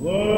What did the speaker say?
Whoa.